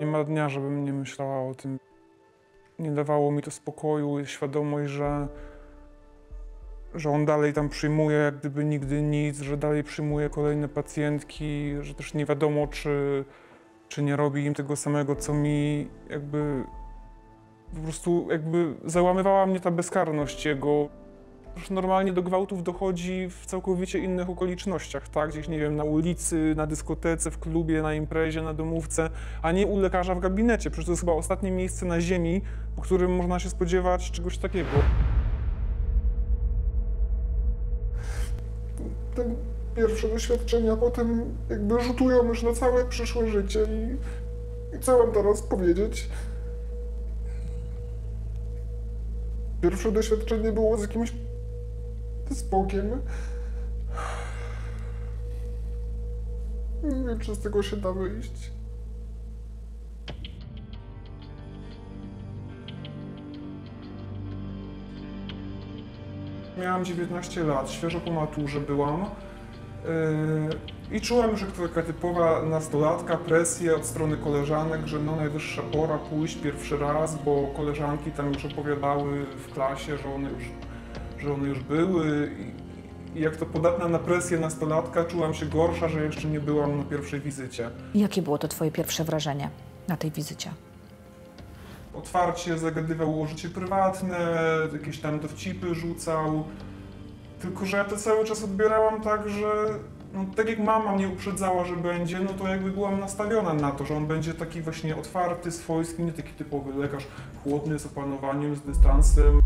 Nie ma dnia, żebym nie myślała o tym. Nie dawało mi to spokoju i świadomość, że, że on dalej tam przyjmuje jak gdyby nigdy nic, że dalej przyjmuje kolejne pacjentki, że też nie wiadomo, czy, czy nie robi im tego samego, co mi jakby po prostu jakby załamywała mnie ta bezkarność jego. Już normalnie do gwałtów dochodzi w całkowicie innych okolicznościach, tak? Gdzieś, nie wiem, na ulicy, na dyskotece, w klubie, na imprezie, na domówce, a nie u lekarza w gabinecie. Przecież to jest chyba ostatnie miejsce na ziemi, po którym można się spodziewać czegoś takiego. Te pierwsze doświadczenia potem jakby rzutują już na całe przyszłe życie i, i co mam teraz powiedzieć? Pierwsze doświadczenie było z jakimś spokiem. Nie wiem, czy z tego się da wyjść. Miałam 19 lat, świeżo po maturze byłam yy, i czułam, że to taka typowa nastolatka, presję od strony koleżanek, że no najwyższa pora pójść pierwszy raz, bo koleżanki tam już opowiadały w klasie, że one już, że one już były i, jak to podatna na presję nastolatka, czułam się gorsza, że jeszcze nie byłam na pierwszej wizycie. Jakie było to twoje pierwsze wrażenie na tej wizycie? otwarcie zagadywał o życie prywatne, jakieś tam dowcipy rzucał. Tylko, że ja to cały czas odbierałam tak, że no, tak jak mama mnie uprzedzała, że będzie, no to jakby byłam nastawiona na to, że on będzie taki właśnie otwarty, swojski, nie taki typowy lekarz, chłodny, z opanowaniem, z dystansem.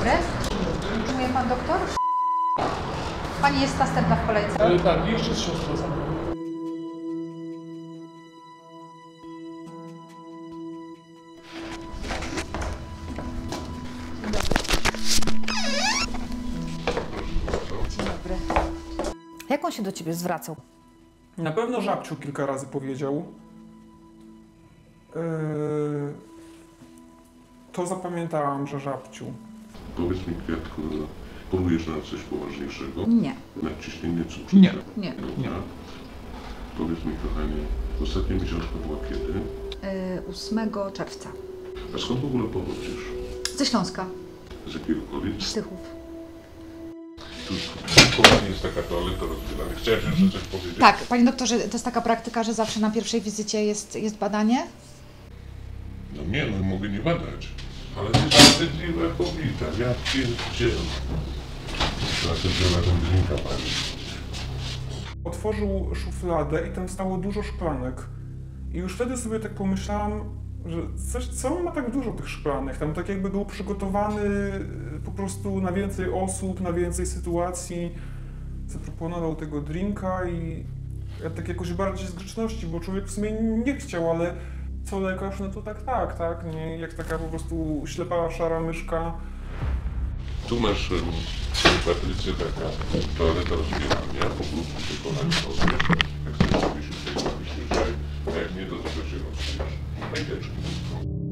Dzień dobry. Przyjmuje pan doktor? Pani jest następna w kolejce. Ale tak, jeszcze z siostrą. Jak on się do ciebie zwracał? Na pewno żabciu kilka razy powiedział. Yy, to zapamiętałam, że żabciu. Powiedz mi, Kwiatku, polujesz na coś poważniejszego? Nie, Na ciśnienie cukru? Nie. nie. Dobra. Powiedz mi, kochanie, ostatnia miesiączka była kiedy? Yy, 8 czerwca. A skąd w ogóle pochodzisz? Ze Śląska, Z jakiego okolic? z Tychów. Tu kochanie jest taka toaleta rozdzielana. Chciałeś jeszcze coś powiedzieć? Tak, panie doktorze, to jest taka praktyka, że zawsze na pierwszej wizycie jest, jest badanie? No nie, no mogę nie badać. Ale wstydliwa kobieta, ja pierdzielę. Trzeba sobie na drinka palić. Otworzył szufladę i tam stało dużo szklanek. I już wtedy sobie tak pomyślałam, że coś, co on ma tak dużo tych szklanek? Tam tak jakby był przygotowany y, po prostu na więcej osób, na więcej sytuacji. Zaproponował tego drinka i ja tak jakoś bardziej z grzeczności, bo człowiek w sumie nie chciał, ale co lekarz, no to tak, tak, tak, nie? Jak taka po prostu ślepa, szara myszka. Tu masz Patrycję taka toaleta rozbierania, po prostu kochani sobie. Jak sobie się tutaj bawić, a jak nie, to się rozbierz. Najteczki.